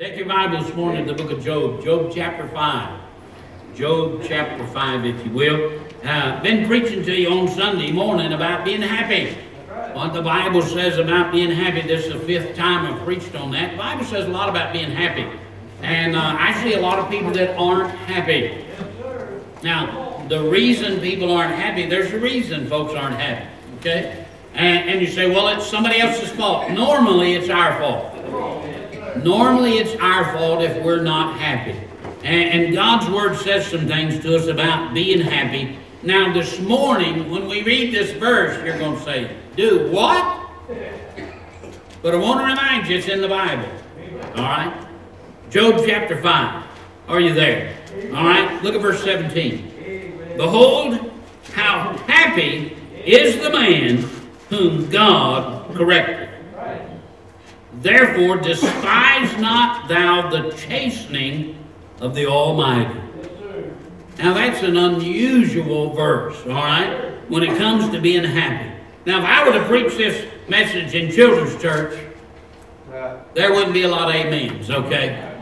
Take your Bible this morning the book of Job, Job chapter 5. Job chapter 5, if you will. Uh, been preaching to you on Sunday morning about being happy. What the Bible says about being happy. This is the fifth time I've preached on that. The Bible says a lot about being happy. And uh, I see a lot of people that aren't happy. Now, the reason people aren't happy, there's a reason folks aren't happy. Okay? And, and you say, well, it's somebody else's fault. Normally, it's our fault. Normally, it's our fault if we're not happy. And, God's Word says some things to us about being happy. Now, this morning, when we read this verse, you're going to say, do what? But I want to remind you, it's in the Bible. All right? Job chapter 5. Are you there? All right? Look at verse 17. Behold, how happy is the man whom God corrected. Therefore, despise not thou the chastening of the Almighty. Now, that's an unusual verse, all right, when it comes to being happy. Now, if I were to preach this message in children's church, there wouldn't be a lot of amens, okay?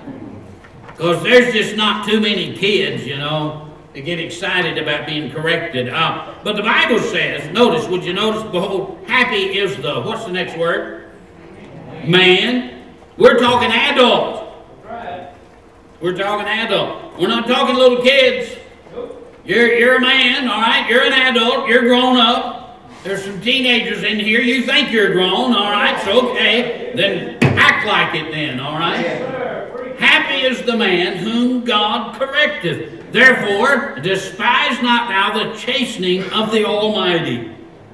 Because there's just not too many kids, you know, to get excited about being corrected. Uh, but the Bible says, notice, would you notice, behold, happy is the, what's the next word? Man. We're talking adult. We're talking adult. We're not talking little kids. You're, you're a man, all right? You're an adult. You're grown up. There's some teenagers in here. You think you're grown, all right? So, okay. Then act like it then, all right? Happy is the man whom God correcteth. Therefore, despise not thou the chastening of the Almighty.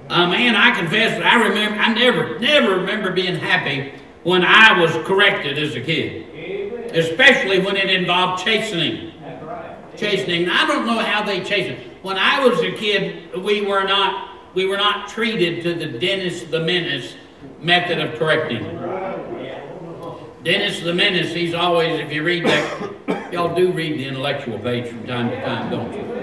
Uh, man, I confess that I remember, I never, never remember being happy when I was corrected as a kid. Especially when it involved chastening. Right. Chastening. I don't know how they chasten. When I was a kid, we were not we were not treated to the Dennis the Menace method of correcting. Dennis the Menace, he's always, if you read that, y'all do read the intellectual page from time to time, don't you?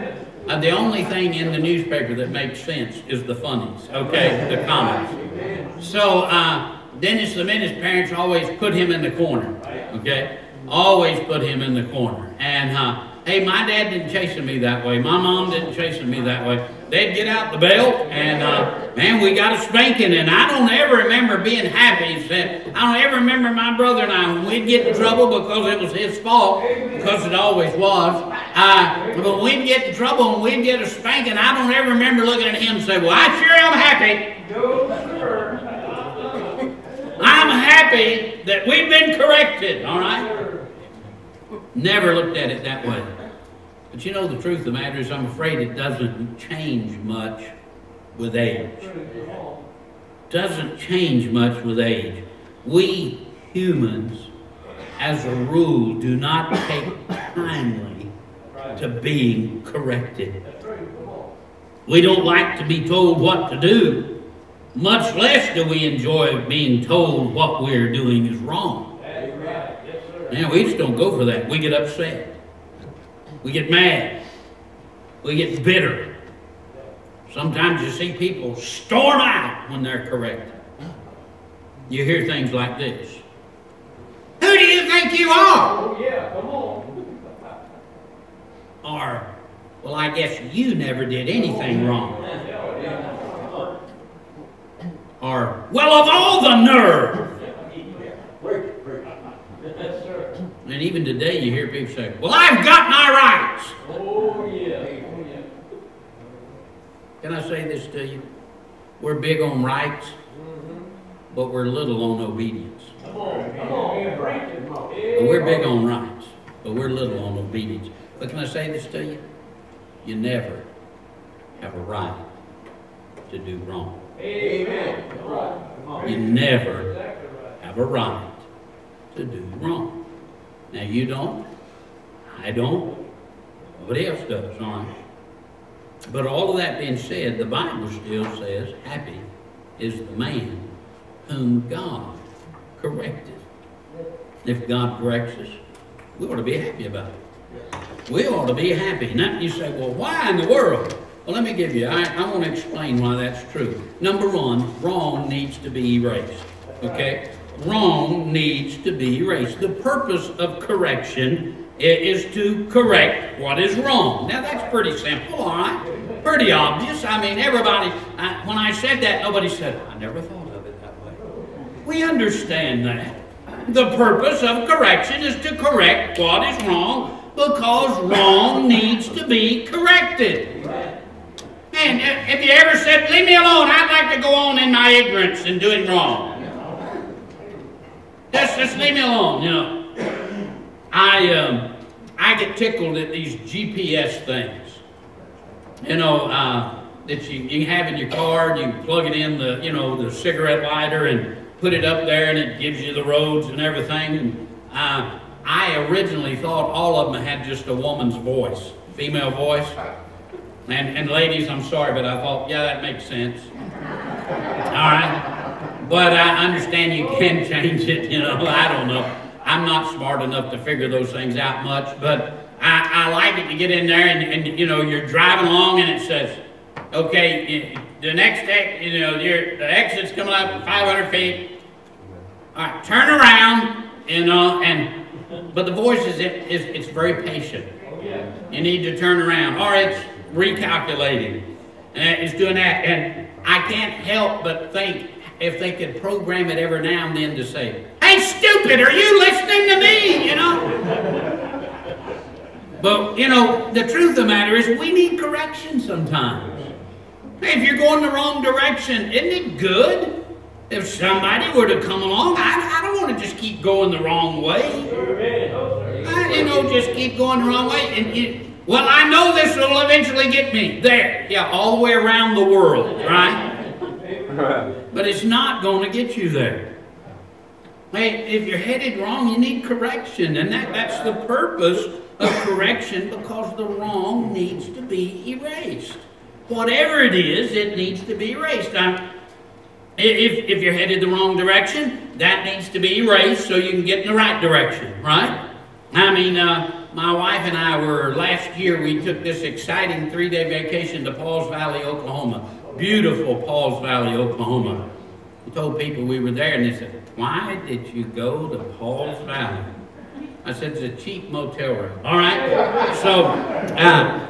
Uh, the only thing in the newspaper that makes sense is the funnies, okay, the comments. So, uh, Dennis the Menace parents always put him in the corner, okay? Always put him in the corner. And, uh, hey, my dad didn't chasten me that way. My mom didn't chasten me that way. They'd get out the belt, and uh, man, we got a spanking. And I don't ever remember being happy. Said I don't ever remember my brother and I when we'd get in trouble because it was his fault, because it always was. Uh, but we'd get in trouble and we'd get a spanking. I don't ever remember looking at him and say, "Well, I sure am happy." No, sir. I'm happy that we've been corrected. All right. Never looked at it that way. But you know, the truth of the matter is, I'm afraid it doesn't change much with age. Doesn't change much with age. We humans, as a rule, do not take kindly to being corrected. We don't like to be told what to do, much less do we enjoy being told what we're doing is wrong. Man, we just don't go for that. We get upset. We get mad. We get bitter. Sometimes you see people storm out when they're corrected. You hear things like this. Who do you think you are? Oh, yeah, come on. Or, well, I guess you never did anything wrong. Or, well, of all the nerve. Yes, sir. And even today you hear people say, well, I've got my rights. Oh, yeah. Oh, yeah. Can I say this to you? We're big on rights, mm-hmm. but we're little on obedience. Come on, come on, preach. But we're big on rights, but we're little on obedience. But can I say this to you? You never have a right to do wrong. Amen. Right. Come on. You never have a right to do wrong. Now you don't, I don't, nobody else does, right? But all of that being said, the Bible still says, happy is the man whom God corrected. If God corrects us, we ought to be happy about it. We ought to be happy. Now you say, well, why in the world? Well, let me give you, I, I want to explain why that's true. Number one, wrong needs to be erased. Okay? Wrong needs to be erased. The purpose of correction is to correct what is wrong. Now that's pretty simple, all right? Pretty obvious. I mean, everybody, I, when I said that, nobody said, I never thought of it that way. We understand that. The purpose of correction is to correct what is wrong because wrong needs to be corrected. Man, if you ever said, leave me alone, I'd like to go on in my ignorance and doing wrong. Just, just leave me alone, you know. I, um, I get tickled at these GPS things. You know, uh, that you, you have in your car, you plug it in the, you know, the cigarette lighter and put it up there and it gives you the roads and everything. And uh, I originally thought all of them had just a woman's voice, female voice. And, and ladies, I'm sorry, but I thought, yeah, that makes sense. All right. But I understand you can change it, you know, I don't know. I'm not smart enough to figure those things out much, but I, I like it to get in there and, and, you know, you're driving along and it says, okay, the next, ex- you know, your, the exit's coming up 500 feet. All right, turn around, you know, and, but the voice is, it is, it's very patient. You need to turn around, or it's recalculating. And it's doing that, and I can't help but think if they could program it every now and then to say, "Hey, stupid, are you listening to me?" You know. But you know, the truth of the matter is, we need correction sometimes. Hey, if you're going the wrong direction, isn't it good if somebody were to come along? I, I don't want to just keep going the wrong way. I, you know, just keep going the wrong way. And you, well, I know this will eventually get me there. Yeah, all the way around the world, right? But it's not going to get you there. Hey, if you're headed wrong, you need correction, and that, that's the purpose of correction because the wrong needs to be erased. Whatever it is, it needs to be erased. Now, if, if you're headed the wrong direction, that needs to be erased so you can get in the right direction, right? I mean, uh, my wife and I were, last year, we took this exciting three day vacation to Pauls Valley, Oklahoma. Beautiful Pauls Valley, Oklahoma. We told people we were there, and they said, Why did you go to Pauls Valley? I said, It's a cheap motel room. All right? So, uh,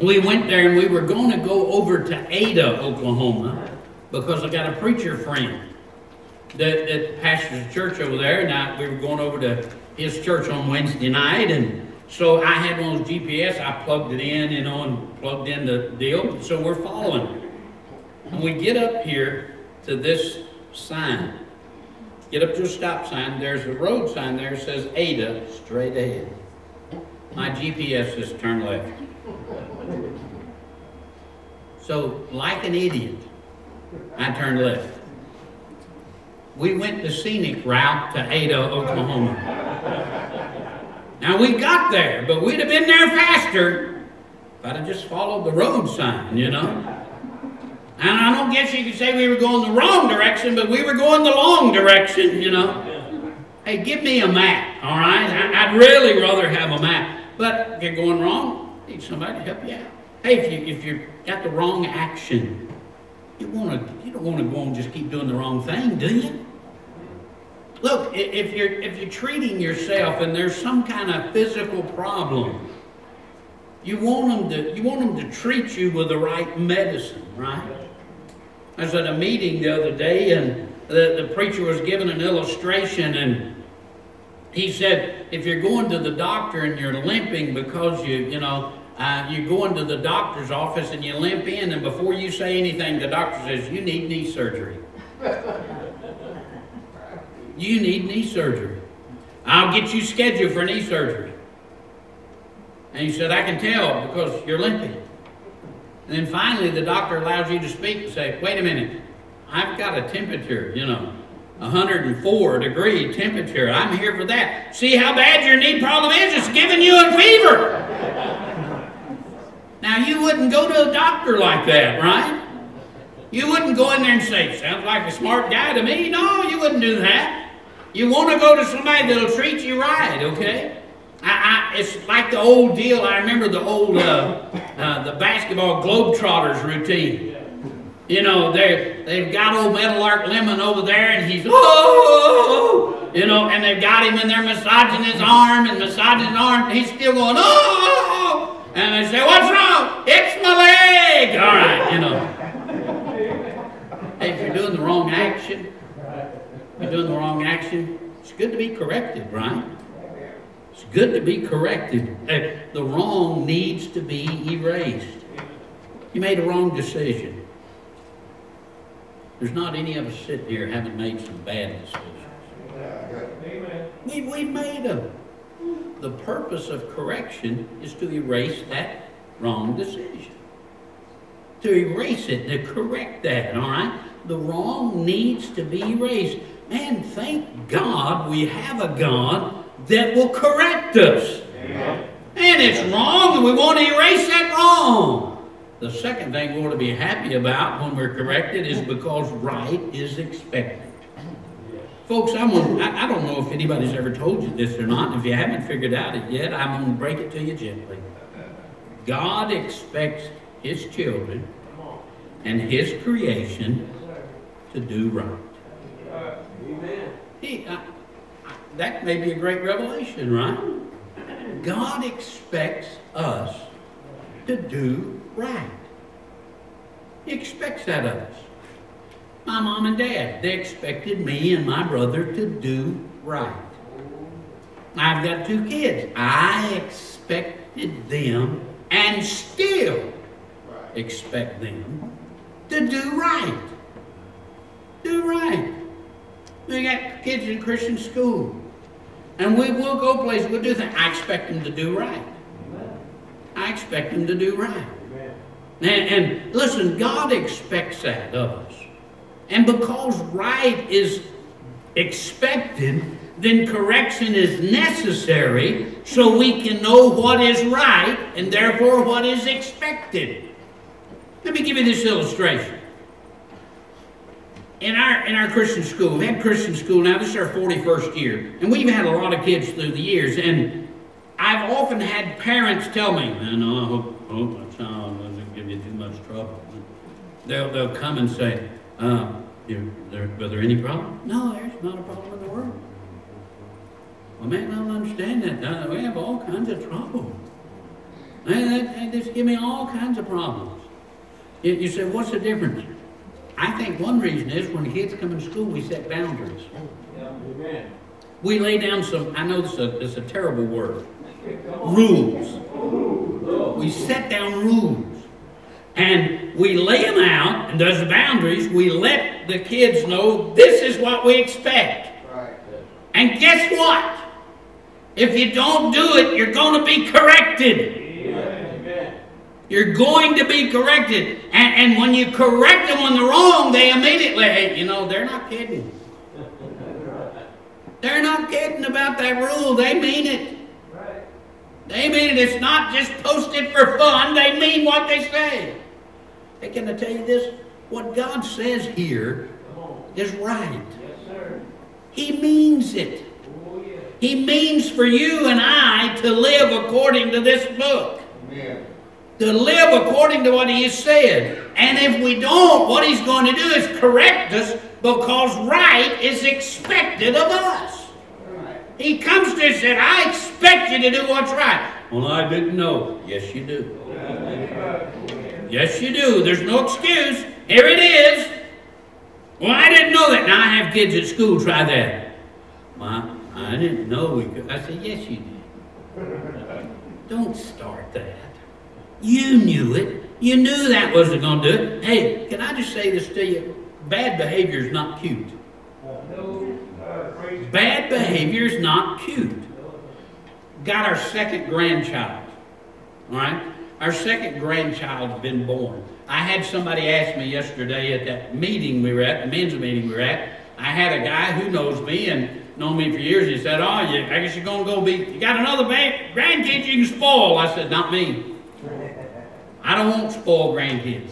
we went there and we were going to go over to Ada, Oklahoma, because I got a preacher friend that, that pastors a church over there, and I, we were going over to his church on Wednesday night, and so I had one of those GPS. I plugged it in, and on plugged in the deal. So we're following. And we get up here to this sign. Get up to a stop sign. There's a road sign there says Ada straight ahead. My GPS says turn left. So, like an idiot, I turned left. We went the scenic route to Ada, Oklahoma. Now we got there, but we'd have been there faster if I'd have just followed the road sign, you know. And I don't guess you could say we were going the wrong direction, but we were going the long direction, you know. Hey, give me a map, all right? I- I'd really rather have a map. But if you're going wrong, need somebody to help you out. Hey, if you if you got the wrong action, you want to you don't want to go and just keep doing the wrong thing, do you? Look, if you're if you're treating yourself and there's some kind of physical problem, you want them to you want them to treat you with the right medicine, right? I was at a meeting the other day, and the, the preacher was giving an illustration, and he said, if you're going to the doctor and you're limping because you you know uh, you go into the doctor's office and you limp in, and before you say anything, the doctor says you need knee surgery. You need knee surgery. I'll get you scheduled for knee surgery. And he said, I can tell because you're limping. And then finally, the doctor allows you to speak and say, wait a minute, I've got a temperature, you know, 104 degree temperature. I'm here for that. See how bad your knee problem is? It's giving you a fever. Now, you wouldn't go to a doctor like that, right? You wouldn't go in there and say, sounds like a smart guy to me. No, you wouldn't do that. You want to go to somebody that'll treat you right, okay? I, I, it's like the old deal. I remember the old uh, uh, the basketball Globetrotters routine. You know, they they've got old Meadowlark Lemon over there, and he's oh, you know, and they've got him in there massaging his arm and massaging his arm, and he's still going oh, and they say, "What's wrong? It's my leg." All right, you know. If you're doing the wrong action, you're doing the wrong action. It's good to be corrected, right? It's good to be corrected. The wrong needs to be erased. You made a wrong decision. There's not any of us sitting here haven't made some bad decisions. We, we've made them. The purpose of correction is to erase that wrong decision. To erase it, to correct that, all right? The wrong needs to be erased. Man, thank God we have a God that will correct us. Amen. And it's wrong, and we want to erase that wrong. The second thing we ought to be happy about when we're corrected is because right is expected. Folks, I'm gonna, I, I don't know if anybody's ever told you this or not. If you haven't figured out it yet, I'm going to break it to you gently. God expects His children and His creation to do right. Amen. He, I, I, that may be a great revelation, right? God expects us to do right. He expects that of us. My mom and dad, they expected me and my brother to do right. I've got two kids. I expected them and still expect them to do right. Do right. We got kids in Christian school. And we will go places, we'll do things. I expect them to do right. I expect them to do right. And, and listen, God expects that of us. And because right is expected, then correction is necessary so we can know what is right and therefore what is expected. Let me give you this illustration. In our, in our Christian school, we had Christian school now, this is our 41st year, and we've had a lot of kids through the years, and I've often had parents tell me, I know, I hope, hope my child doesn't give you too much trouble. They'll, they'll come and say, uh, there, was there any problem? No, there's not a problem in the world. Well, man, I don't understand that. Uh, we have all kinds of trouble. They, they, they just give me all kinds of problems. You, you say, what's the difference? I think one reason is when kids come in school, we set boundaries. We lay down some, I know this is a, this is a terrible word, rules. We set down rules. And we lay them out, and there's the boundaries. We let the kids know this is what we expect. And guess what? If you don't do it, you're going to be corrected. You're going to be corrected. And, and when you correct them on the wrong, they immediately, you know, they're not kidding. They're not kidding about that rule. They mean it. They mean it. It's not just posted for fun. They mean what they say. Hey, can I tell you this? What God says here is right. Yes, He means it. He means for you and I to live according to this book. Amen. To live according to what He has said. And if we don't, what He's going to do is correct us because right is expected of us. He comes to us and said, I expect you to do what's right. Well, I didn't know. Yes, you do. Yes, you do. There's no excuse. Here it is. Well, I didn't know that. Now I have kids at school try that. Well, I didn't know we could. I said, yes, you did. Don't start that. You knew it. You knew that wasn't going to do it. Hey, can I just say this to you? Bad behavior is not cute. Bad behavior is not cute. Got our second grandchild. All right? Our second grandchild's been born. I had somebody ask me yesterday at that meeting we were at, the men's meeting we were at. I had a guy who knows me and known me for years. He said, "Oh, you, I guess you're going to go be. You got another grandkid you can spoil." I said, "Not me. I don't want spoiled grandkids.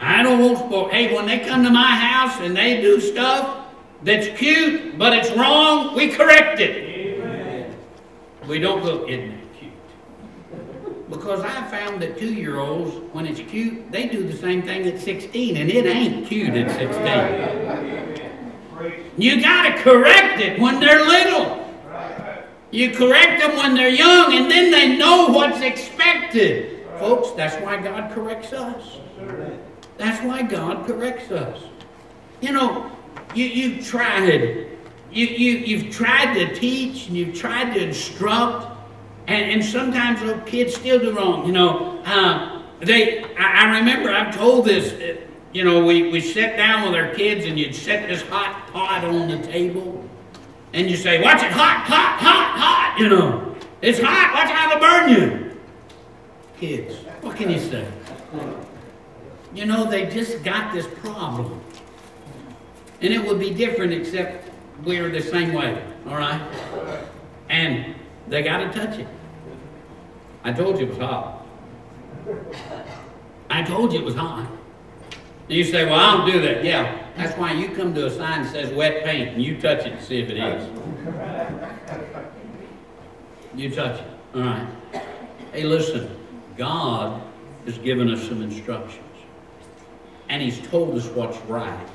I don't want spoiled. Hey, when they come to my house and they do stuff that's cute, but it's wrong, we correct it. Amen. We don't go, isn't that cute? Because I found that two-year-olds, when it's cute, they do the same thing at 16, and it ain't cute at 16. You gotta correct it when they're little. You correct them when they're young, and then they know what's expected. Folks, that's why God corrects us. That's why God corrects us. You know, you, you've tried, you, you, you've tried to teach, and you've tried to instruct, and, and sometimes those kids still do wrong. You know, uh, they, I, I remember I've told this, uh, you know, we, we sat down with our kids, and you'd set this hot pot on the table, and you say, Watch it hot, hot, hot, hot, you know. It's hot, watch how it'll burn you. Kids, what can you say? You know, they just got this problem. And it would be different except we're the same way, all right? And they got to touch it. I told you it was hot. I told you it was hot. You say, well, I don't do that. Yeah, that's why you come to a sign that says wet paint and you touch it to see if it is. You touch it. All right. Hey, listen, God has given us some instructions. And He's told us what's right.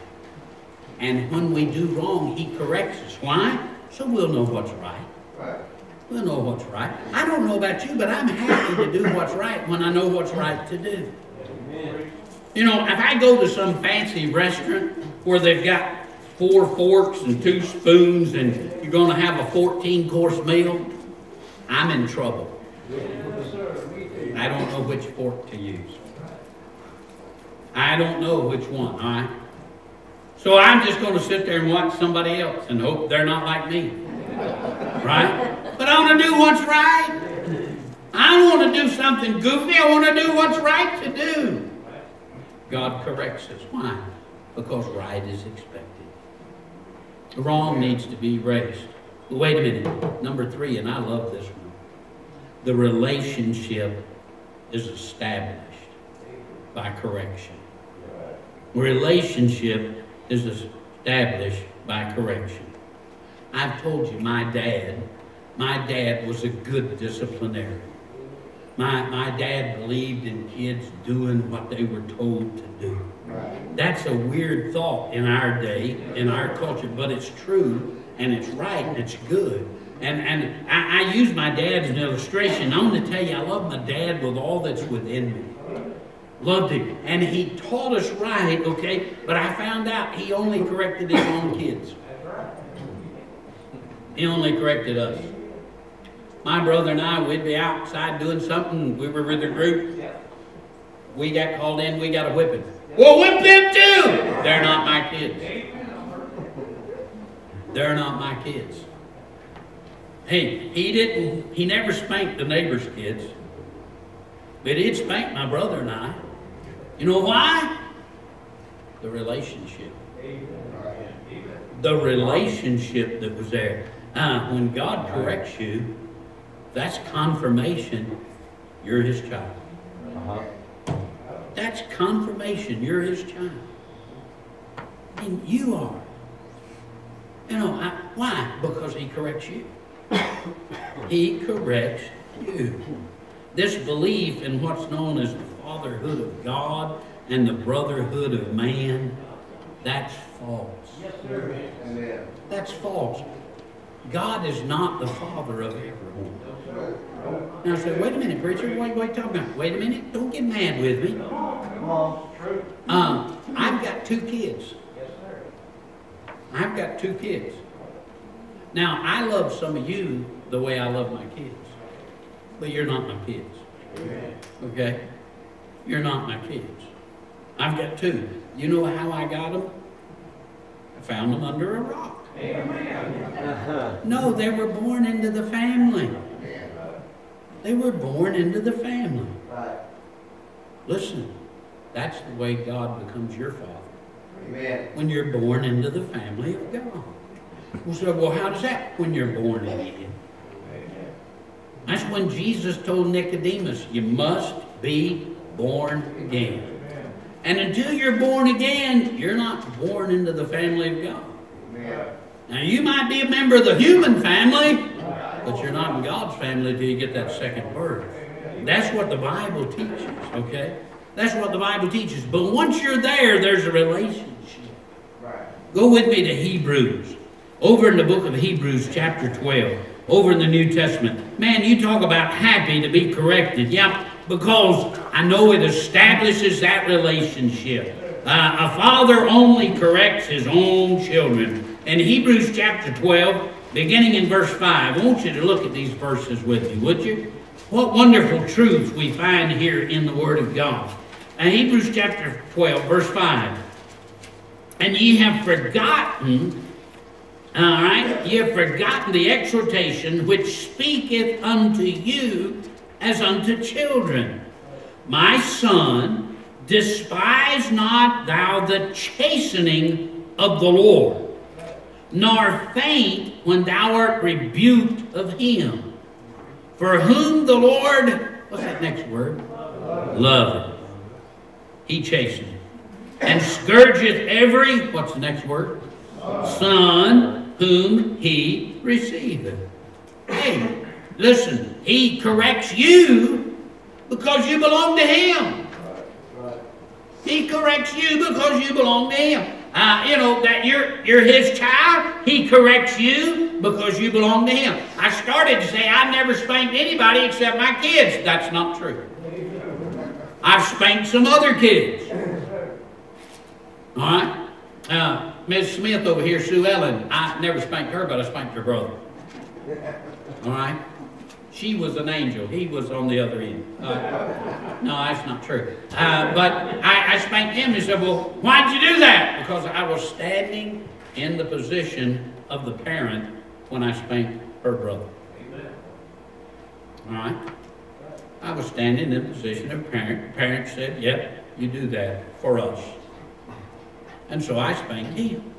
And when we do wrong, He corrects us. Why? So we'll know what's right. We'll know what's right. I don't know about you, but I'm happy to do what's right when I know what's right to do. You know, if I go to some fancy restaurant where they've got four forks and two mm-hmm. spoons and you're going to have a 14 course meal, I'm in trouble. I don't know which fork to use. I don't know which one, all right? So I'm just going to sit there and watch somebody else and hope they're not like me. Right? But I want to do what's right. I don't want to do something goofy. I want to do what's right to do. God corrects us. Why? Because right is expected. Wrong needs to be erased. Wait a minute. Number three, and I love this one. The relationship is established by correction. Relationship is established by correction. I've told you, my dad, my dad was a good disciplinarian. My, my dad believed in kids doing what they were told to do. That's a weird thought in our day, in our culture, but it's true and it's right and it's good. And, and I, I use my dad as an illustration. I'm going to tell you, I love my dad with all that's within me. Loved him. And he taught us right, okay? But I found out he only corrected his own kids. He only corrected us. My brother and I, we'd be outside doing something. We were with a group. We got called in. We got a whipping. Well, whip them too. They're not my kids. They're not my kids. Hey, he didn't. He never spanked the neighbor's kids, but he'd spank my brother and I. You know why? The relationship. The relationship that was there. Uh, when God corrects you, that's confirmation you're his child. Uh-huh. That's confirmation you're his child. And you are. You know, I, why? Because he corrects you. he corrects you. This belief in what's known as the fatherhood of God and the brotherhood of man, that's false. Yes, sir. Amen. That's false. God is not the father of everyone. Now I say, wait a minute, preacher, what, what are you talking about? Wait a minute, don't get mad with me. Come on. True. Um, I've got two kids. Yes, sir. I've got two kids. Now, I love some of you the way I love my kids, but you're not my kids, okay? You're not my kids. I've got two. You know how I got them? I found them under a rock. Amen. No, they were born into the family. They were born into the family. Right. Listen, that's the way God becomes your father. Amen. When you're born into the family of God. We say, well, how does that? When you're born again. That's when Jesus told Nicodemus, you must be born again. And until you're born again, you're not born into the family of God. Amen. Now, you might be a member of the human family, but you're not in God's family until you get that second birth. That's what the Bible teaches, okay? That's what the Bible teaches. But once you're there, there's a relationship. Go with me to Hebrews. Over in the book of Hebrews, chapter 12. Over in the New Testament. Man, you talk about happy to be corrected. Yeah, because I know it establishes that relationship. Uh, a father only corrects his own children. In Hebrews chapter 12, beginning in verse 5, I want you to look at these verses with me, would you? What wonderful truths we find here in the Word of God. In Hebrews chapter 12, verse 5. And ye have forgotten, all right, ye have forgotten the exhortation which speaketh unto you as unto children. My son, despise not thou the chastening of the Lord, nor faint when thou art rebuked of him. For whom the Lord, what's that next word? Loveth. He chasteneth. And scourgeth every, what's the next word? Son whom he receiveth. Hey, listen, he corrects you because you belong to him. He corrects you because you belong to him. Uh, you know that you're you're his child. He corrects you because you belong to him. I started to say I've never spanked anybody except my kids. That's not true. I've spanked some other kids. All right. Uh, Ms. Smith over here, Sue Ellen. I never spanked her, but I spanked her brother. All right. She was an angel. He was on the other end. Uh, no, that's not true. Uh, but I, I spanked him. He said, Well, why'd you do that? Because I was standing in the position of the parent when I spanked her brother. Amen. All right? I was standing in the position of parent. Parent said, Yep, you do that for us. And so I spanked him.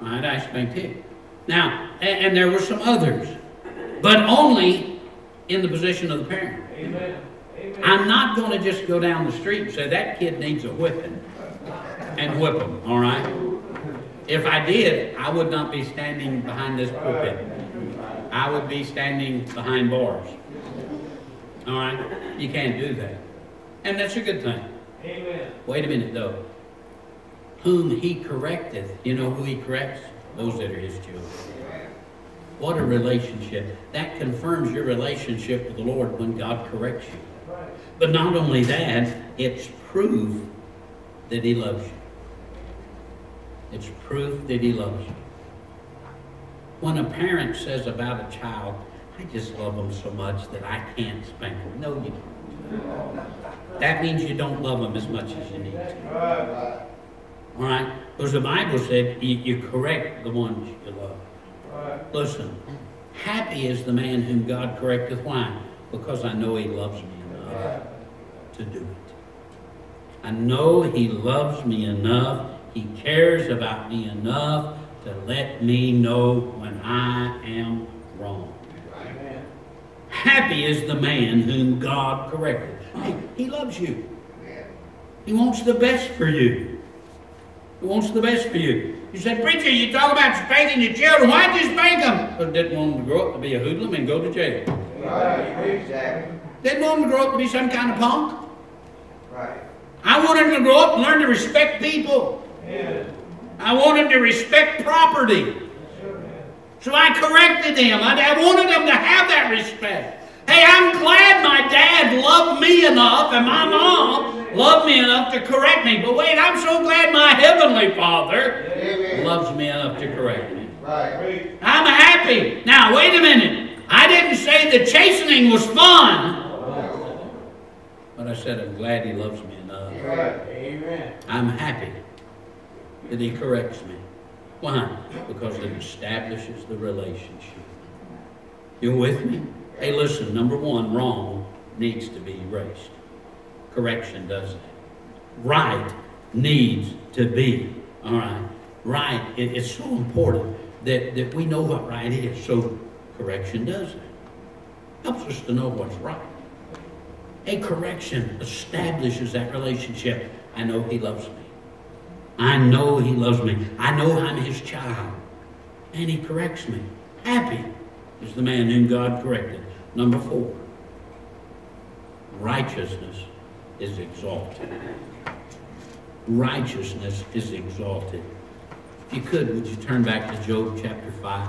All right, I spanked him. Now, and, and there were some others, but only in the position of the parent. Amen. Amen. I'm not going to just go down the street and say that kid needs a whipping and whip him, all right? If I did, I would not be standing behind this pulpit. I would be standing behind bars. All right? You can't do that. And that's a good thing. Amen. Wait a minute, though. Whom he correcteth, you know who he corrects? Those that are his children. What a relationship. That confirms your relationship with the Lord when God corrects you. But not only that, it's proof that he loves you. It's proof that he loves you. When a parent says about a child, I just love them so much that I can't spank them. No, you don't. That means you don't love them as much as you need to. All right? Because the Bible said you, correct the ones you love. Listen, happy is the man whom God correcteth. Why? Because I know he loves me enough to do it. I know he loves me enough, he cares about me enough to let me know when I am wrong. Amen. Happy is the man whom God corrected. Hey, he loves you. He wants the best for you. He wants the best for you. You said, Preacher, you talk about spanking your children. Why'd you spank them? Because didn't want them to grow up to be a hoodlum and go to jail. Right. Exactly. Didn't want them to grow up to be some kind of punk. Right. I wanted them to grow up and learn to respect people. Amen. I wanted them to respect property. So I corrected them. I, I wanted them to have that respect. Hey, I'm glad my dad loved me enough and my mom loved me enough to correct me. But wait, I'm so glad my heavenly Father Amen. loves me enough to correct me. Right. I'm happy. Now, wait a minute. I didn't say the chastening was fun, but I said I'm glad he loves me enough. Amen. I'm happy that he corrects me. Why? Because it establishes the relationship. You with me? Hey, listen, number one, wrong needs to be erased. Correction does. Right needs to be. All right. Right. It- it's so important that, that we know what right is. So correction does that. Helps us to know what's right. A correction establishes that relationship. I know he loves me. I know he loves me. I know I'm his child. And he corrects me. Happy is the man whom God corrected. Number four. righteousness is exalted. Righteousness is exalted. If you could, would you turn back to Job chapter 5?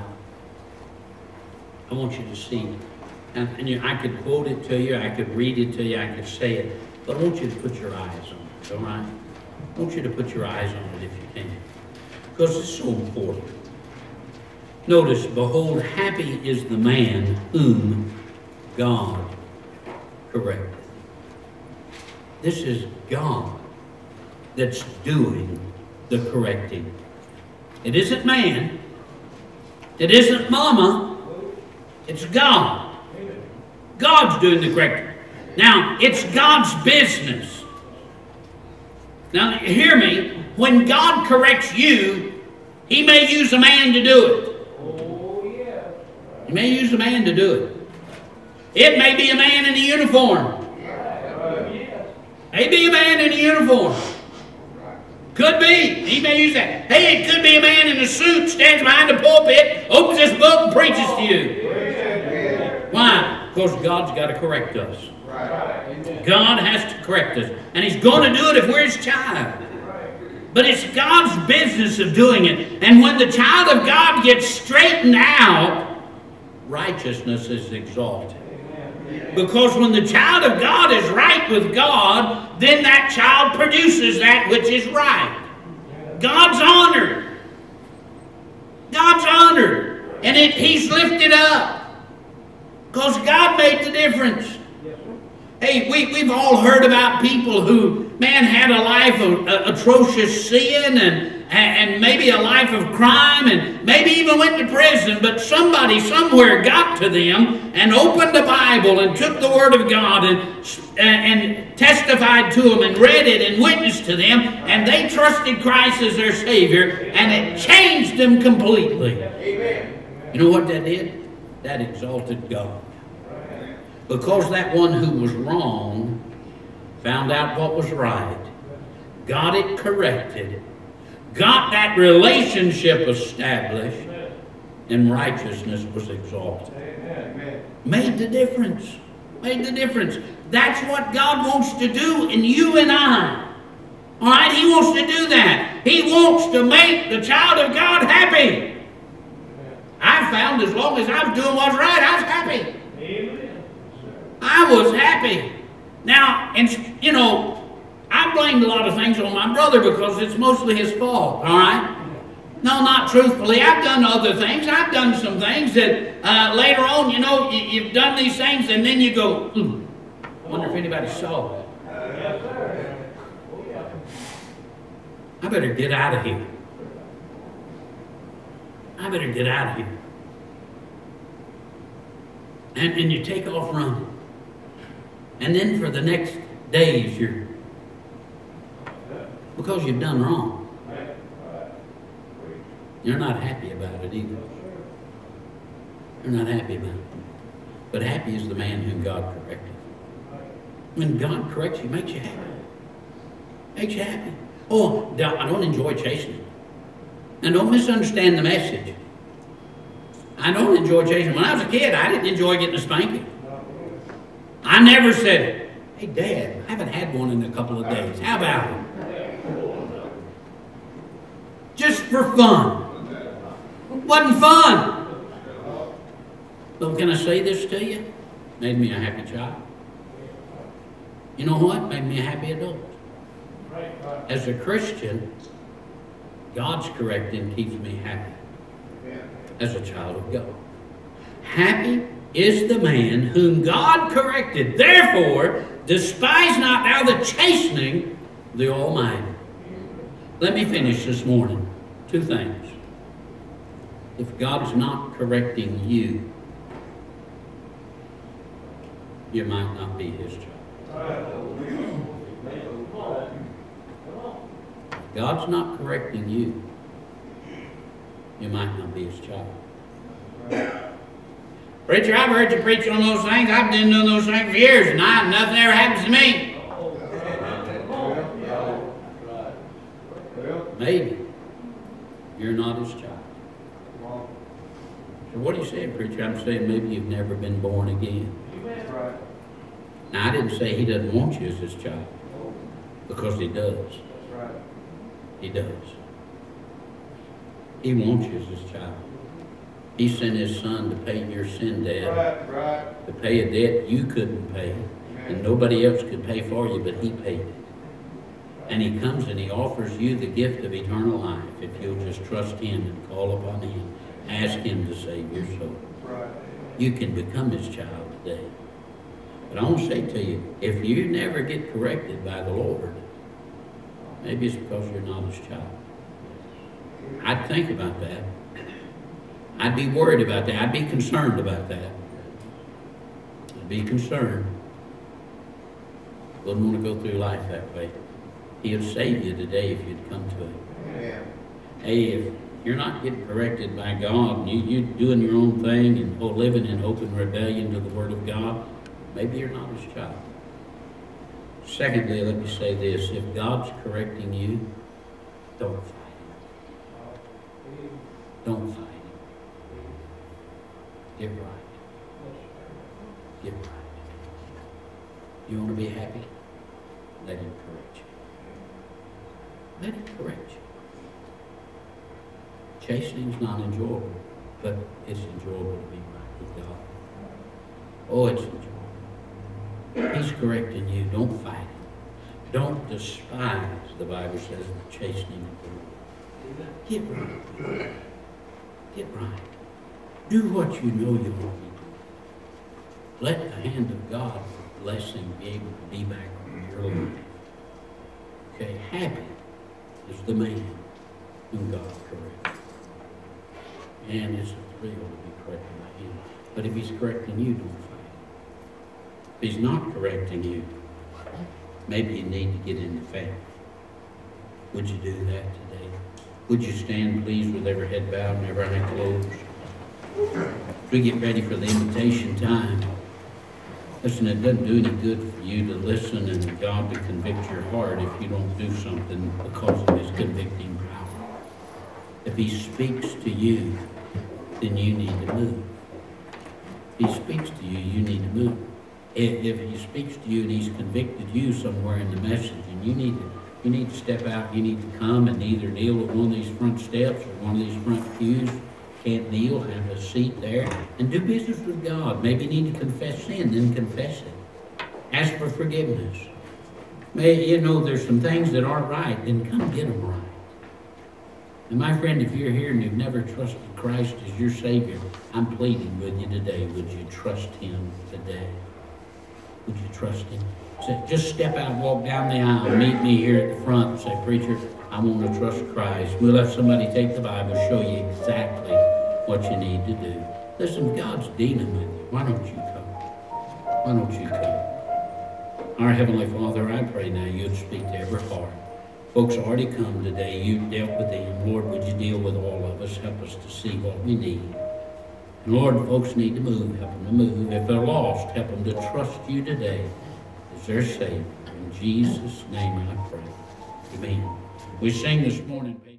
I want you to see. And, and you, I could quote it to you, I could read it to you, I could say it, but I want you to put your eyes on it, all right? I want you to put your eyes on it if you can, because it's so important. Notice, behold, happy is the man whom God correcteth. This is God that's doing the correcting. It isn't man. It isn't mama. It's God. God's doing the correcting. Now, it's God's business. Now, hear me. When God corrects you, He may use a man to do it. Oh, yeah. He may use a man to do it. It may be a man in a uniform. May be a man in a uniform. Could be. He may use that. Hey, it could be a man in a suit stands behind the pulpit, opens his book, and preaches to you. Why? Because God's got to correct us. God has to correct us. And He's going to do it if we're His child. But it's God's business of doing it. And when the child of God gets straightened out, righteousness is exalted. Because when the child of God is right with God, then that child produces that which is right. God's honored. God's honored. And it, He's lifted up. Because God made the difference. Hey, we, we've all heard about people who, man, had a life of uh, atrocious sin and, and maybe a life of crime and maybe even went to prison, but somebody somewhere got to them and opened the Bible and took the Word of God and, and testified to them and read it and witnessed to them, and they trusted Christ as their Savior, and it changed them completely. Amen. You know what that did? That exalted God. Because that one who was wrong found out what was right, got it corrected, got that relationship established, and righteousness was exalted. Amen. Made the difference. Made the difference. That's what God wants to do in you and I. All right? He wants to do that. He wants to make the child of God happy. I found as long as I was doing what's right, I was happy. I was happy. Now, and you know, I blamed a lot of things on my brother because it's mostly his fault. All right. No, not truthfully. I've done other things. I've done some things that uh, later on, you know, you, have done these things, and then you go, hmm, wonder if anybody saw it. I better get out of here. I better get out of here. And, and you take off running. And then for the next days, you're, because you've done wrong, you're not happy about it either. You're not happy about it. But happy is the man whom God corrected. When God corrects you, makes you happy. Makes you happy. Oh, I don't enjoy chastening. And don't misunderstand the message. I don't enjoy chastening. When I was a kid, I didn't enjoy getting a spanking. I never said, hey, Dad, I haven't had one in a couple of days. How about it? Just for fun. Wasn't fun. But can I say this to you? Made me a happy child. You know what? Made me a happy adult. As a Christian, God's correcting keeps me happy as a child of God. Happy is the man whom God corrected. Therefore, despise not now the chastening the Almighty. Let me finish this morning. Two things. If God's not correcting you, you might not be his child. God's not correcting you, you might not be his child. Preacher, I've heard you preach on those things. I've been doing those things for years, and I, nothing ever happens to me. Maybe you're not his child. So what are you saying, preacher? I'm saying maybe you've never been born again. Now, I didn't say he doesn't want you as his child, because he does. That's right. He does. He wants you as his child. He sent his son to pay your sin debt, Right, right. to pay a debt you couldn't pay, and nobody else could pay for you, but he paid it. And he comes and he offers you the gift of eternal life if you'll just trust him and call upon him. Ask him to save your soul. Right. You can become his child today. But I want to say to you, if you never get corrected by the Lord, maybe it's because you're not his child. I'd think about that. I'd be worried about that. I'd be concerned about that. I'd be concerned. Wouldn't want to go through life that way. He'll save you today if you'd come to him. Amen. Hey, if you're not getting corrected by God, and you, you're doing your own thing and living in open rebellion to the Word of God, maybe you're not His child. Secondly, let me say this if God's correcting you, don't fight Him. Don't fight Him. Get right. Get right. You want to be happy? Let Him correct. Let Him correct you. Chastening's not enjoyable, but it's enjoyable to be right with God. Oh, it's enjoyable. He's correcting you. Don't fight him. Don't despise, the Bible says, the chastening of the Lord. Get right. Get right. Do what you know you want to do. Let the hand of God blessing be able to be back on your life. Okay, happy is the man whom God corrects. And it's thrill to be corrected by him. But if he's correcting you, don't fight. If he's not correcting you, maybe you need to get in the faith. Would you do that today? Would you stand, please, with every head bowed and every eye closed? We get ready for the invitation time, listen, it doesn't do any good for you to listen and God to convict your heart if you don't do something because of his convicting power. If he speaks to you, then you need to move. If he speaks to you, you need to move. If, he speaks to you and he's convicted you somewhere in the message, and you need to you need to step out, you need to come and either kneel at one of these front steps or one of these front pews. Can't kneel, have a seat there, and do business with God. Maybe need to confess sin, then confess it. Ask for forgiveness. May you know there's some things that aren't right, then come get them right. And my friend, if you're here and you've never trusted Christ as your Savior, I'm pleading with you today. Would you trust Him today? Would you trust Him? Just step out, walk down the aisle, meet me here at the front, and say, Preacher, I want to trust Christ. We'll have somebody take the Bible, show you exactly what you need to do. Listen, God's dealing with you. Why don't you come? Why don't you come? Our Heavenly Father, I pray now you'd speak to every heart. Folks already come today. You dealt with them. Lord, would you deal with all of us? Help us to see what we need. And Lord, folks need to move. Help them to move. If they're lost, help them to trust you today as their Savior. In Jesus' name I pray. Amen. We sing this morning.